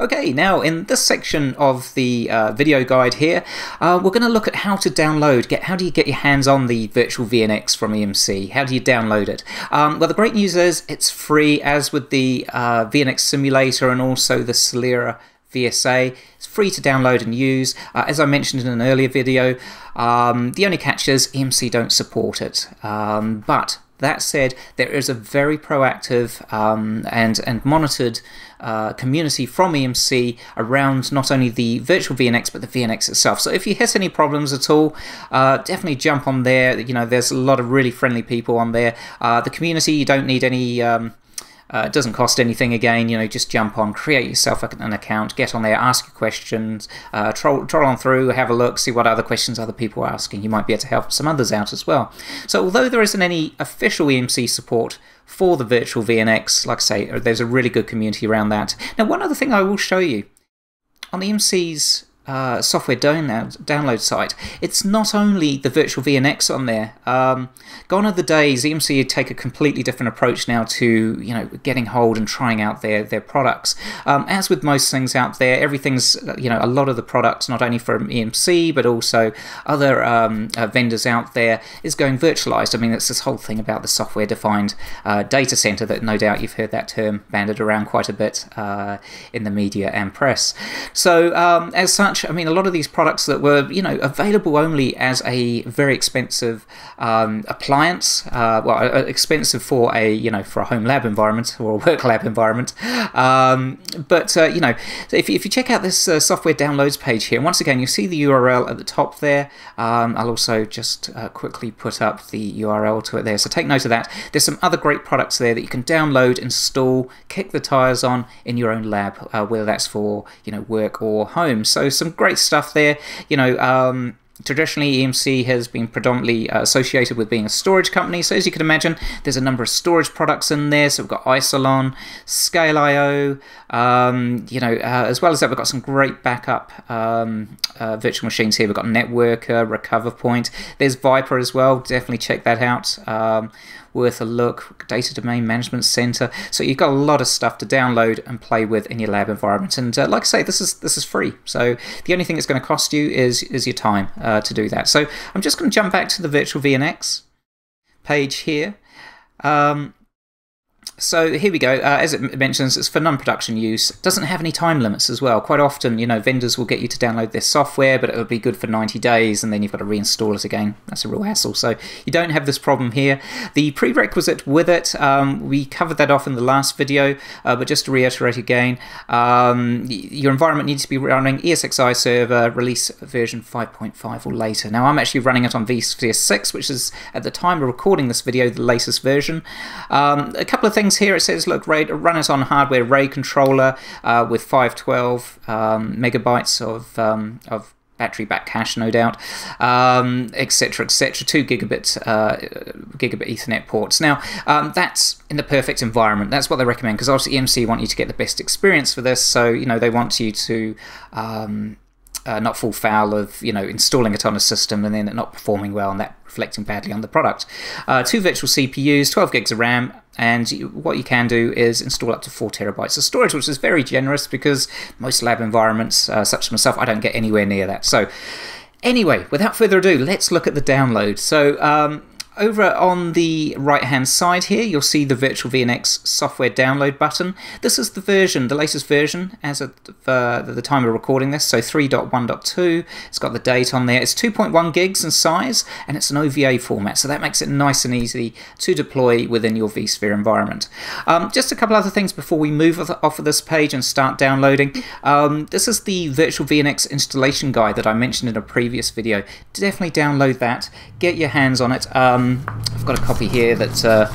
Okay, now in this section of the uh, video guide here, uh, we're going to look at how to download, get how do you get your hands on the virtual VNX from EMC? How do you download it? Um, well, the great news is it's free, as with the uh, VNX simulator and also the Celerra VSA. It's free to download and use. Uh, as I mentioned in an earlier video, um, the only catch is EMC don't support it. Um, but that said, there is a very proactive um, and, and monitored uh, community from EMC around not only the virtual VNX but the VNX itself. So if you hit any problems at all, uh, definitely jump on there. You know, there's a lot of really friendly people on there. Uh, the community, you don't need any um, uh, it doesn't cost anything again, you know, just jump on, create yourself an account, get on there, ask your questions, uh, troll, troll on through, have a look, see what other questions other people are asking. You might be able to help some others out as well. So, although there isn't any official EMC support for the virtual VNX, like I say, there's a really good community around that. Now, one other thing I will show you on EMC's uh, software download, download site, it's not only the virtual VNX on there. Um, gone are the days EMC take a completely different approach now to you know getting hold and trying out their their products. Um, as with most things out there, everything's you know a lot of the products, not only from EMC but also other um, uh, vendors out there, is going virtualized. I mean, it's this whole thing about the software defined uh, data center that no doubt you've heard that term banded around quite a bit uh, in the media and press. So um, as such much. I mean, a lot of these products that were, you know, available only as a very expensive um, appliance, uh, well, uh, expensive for a, you know, for a home lab environment or a work lab environment. Um, but, uh, you know, if, if you check out this uh, software downloads page here, once again, you see the URL at the top there. Um, I'll also just uh, quickly put up the URL to it there. So take note of that. There's some other great products there that you can download, install, kick the tires on in your own lab, uh, whether that's for, you know, work or home. So some some great stuff there. You know, um, Traditionally, EMC has been predominantly uh, associated with being a storage company, so as you can imagine, there's a number of storage products in there. So we've got Isilon, ScaleIO, um, you know, uh, as well as that, we've got some great backup um, uh, virtual machines here. We've got Networker, Recover Point. There's ViPR as well. Definitely check that out. Um, worth a look. Data Domain Management Center. So you've got a lot of stuff to download and play with in your lab environment. And uh, like I say, this is this is free. So the only thing that's going to cost you is is your time uh, to do that. So I'm just going to jump back to the virtual VNX page here. Um, so here we go. Uh, as it mentions, it's for non-production use. It doesn't have any time limits as well. Quite often, you know, vendors will get you to download their software, but it'll be good for 90 days, and then you've got to reinstall it again. That's a real hassle. So you don't have this problem here. The prerequisite with it, um, we covered that off in the last video, uh, but just to reiterate again, um, your environment needs to be running ESXi server release version 5.5 or later. Now I'm actually running it on vSphere 6, which is at the time of recording this video the latest version. Um, a couple of things here. It says, look, RAID, run it on hardware RAID controller uh, with 512 um, megabytes of, um, of battery back cache, no doubt, etc., um, etc. Et Two gigabit uh, gigabit Ethernet ports. Now um, that's in the perfect environment. That's what they recommend because obviously EMC want you to get the best experience for this. So you know they want you to um, uh, not fall foul of you know installing it on a system and then it not performing well and that reflecting badly on the product. Uh, two virtual CPUs, 12 gigs of RAM, and what you can do is install up to 4 terabytes of storage, which is very generous because most lab environments, uh, such as myself, I don't get anywhere near that. So, anyway, without further ado, let's look at the download. So, um, over on the right hand side here, you'll see the Virtual VNX software download button. This is the version, the latest version as of uh, the time of recording this, so 3.1.2. It's got the date on there. It's 2.1 gigs in size and it's an OVA format, so that makes it nice and easy to deploy within your vSphere environment. Um, just a couple other things before we move off of this page and start downloading. Um, this is the Virtual VNX installation guide that I mentioned in a previous video. Definitely download that, get your hands on it. Um, um, I've got a copy here that uh,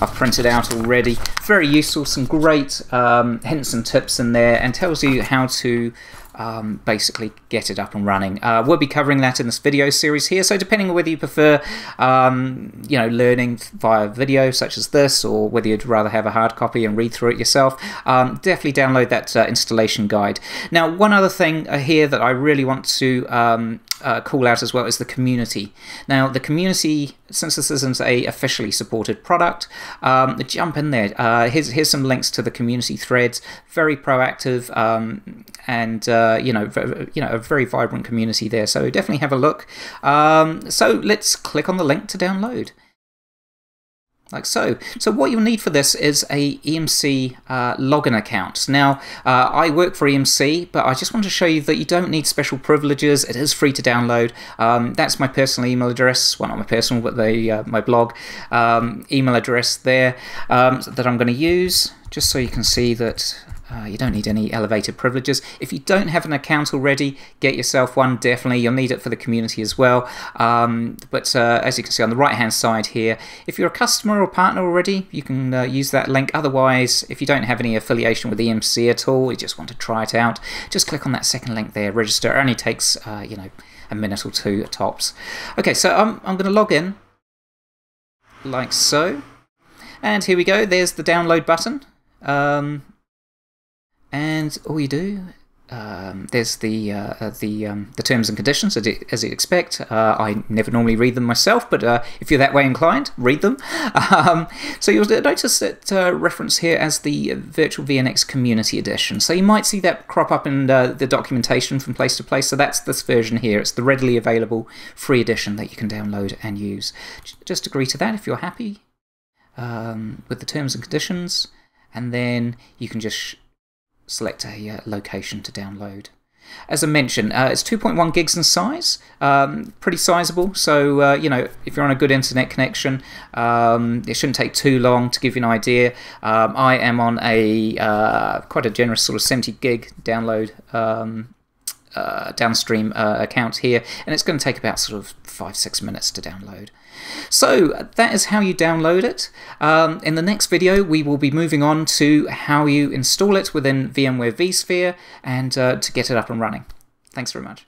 I've printed out already. Very useful, some great um, hints and tips in there, and tells you how to um, basically get it up and running. Uh, we'll be covering that in this video series here, so depending on whether you prefer um, you know, learning via video such as this, or whether you'd rather have a hard copy and read through it yourself, um, definitely download that uh, installation guide. Now, one other thing uh, here that I really want to um, uh, call out as well is the community. Now, the community since this isn't a officially supported product, um, jump in there. Uh, here's here's some links to the community threads. Very proactive um, and uh, you know you know a very vibrant community there. So definitely have a look. Um, so let's click on the link to download like so. So what you'll need for this is a EMC uh, login account. Now, uh, I work for EMC, but I just want to show you that you don't need special privileges. It is free to download. Um, that's my personal email address. Well, not my personal, but the uh, my blog um, email address there um, that I'm going to use, just so you can see that uh, you don't need any elevated privileges. If you don't have an account already, get yourself one, definitely. You'll need it for the community as well. Um, but uh, as you can see on the right hand side here, if you're a customer or partner already, you can uh, use that link. Otherwise, if you don't have any affiliation with EMC at all, you just want to try it out, just click on that second link there, register. It only takes, uh, you know, a minute or two tops. Okay, so I'm, I'm going to log in like so. And here we go, there's the download button. Um, and all you do um, there's the uh, the um, the terms and conditions as, it, as you'd expect. Uh, I never normally read them myself, but uh, if you're that way inclined, read them. Um, so you'll notice that uh, reference here as the Virtual VNX Community Edition. So you might see that crop up in uh, the documentation from place to place. So that's this version here. It's the readily available free edition that you can download and use. Just agree to that if you're happy um, with the terms and conditions, and then you can just select a uh, location to download. As I mentioned, uh, it's 2.1 gigs in size, um, pretty sizable. So, uh, you know, if you're on a good internet connection, um, it shouldn't take too long to give you an idea. Um, I am on a uh, quite a generous sort of 70 gig download um, uh, downstream uh, account here, and it's going to take about sort of five, six minutes to download. So that is how you download it. Um, in the next video, we will be moving on to how you install it within VMware vSphere and uh, to get it up and running. Thanks very much.